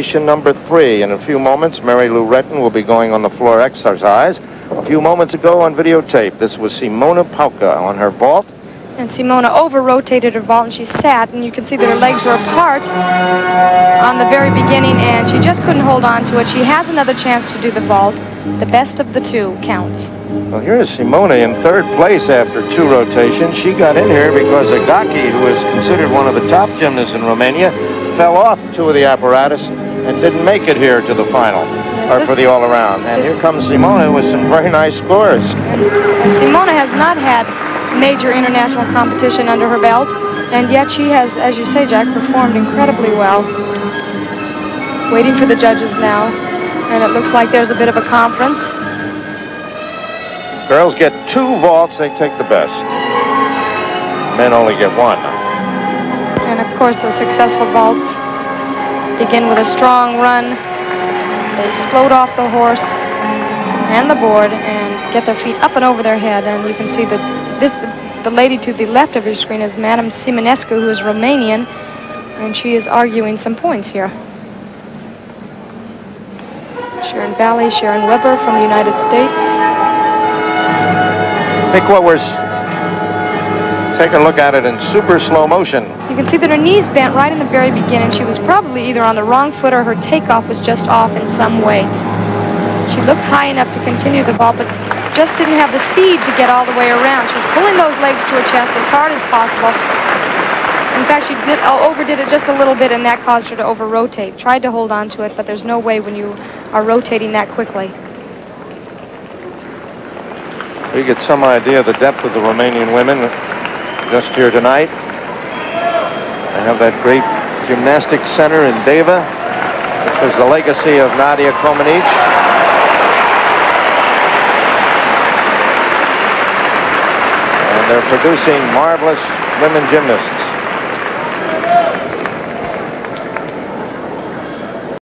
Station number three. In a few moments, Mary Lou Retton will be going on the floor exercise. A few moments ago on videotape, this was Simona Pauca on her vault. And Simona over-rotated her vault and she sat and you can see that her legs were apart on the very beginning and she just couldn't hold on to it. She has another chance to do the vault. The best of the two counts. Well, here's Simona in third place after two rotations. She got in here because Agache, who is considered one of the top gymnasts in Romania, fell off two of the apparatus and didn't make it here to the final, or for the all-around. And here comes Simona with some very nice scores. And Simona has not had major international competition under her belt, and yet she has, as you say, Jack, performed incredibly well. Waiting for the judges now, and it looks like there's a bit of a conference. Girls get two vaults, they take the best. Men only get one. Course, the successful vaults begin with a strong run. They explode off the horse and the board and get their feet up and over their head. And you can see that this, the lady to the left of your screen is Madame Simonescu, who is Romanian, and she is arguing some points here. Sharon Valley, Sharon Weber from the United States. I think what we're take a look at it in super slow motion. You can see that her knees bent right in the very beginning. She was probably either on the wrong foot or her takeoff was just off in some way. She looked high enough to continue the ball, but just didn't have the speed to get all the way around. She was pulling those legs to her chest as hard as possible. In fact, she did, oh, overdid it just a little bit, and that caused her to over-rotate. Tried to hold on to it, but there's no way when you are rotating that quickly. We get some idea of the depth of the Romanian women just here tonight. They have that great gymnastics center in Deva, which was the legacy of Nadia Comaneci. And they're producing marvelous women gymnasts.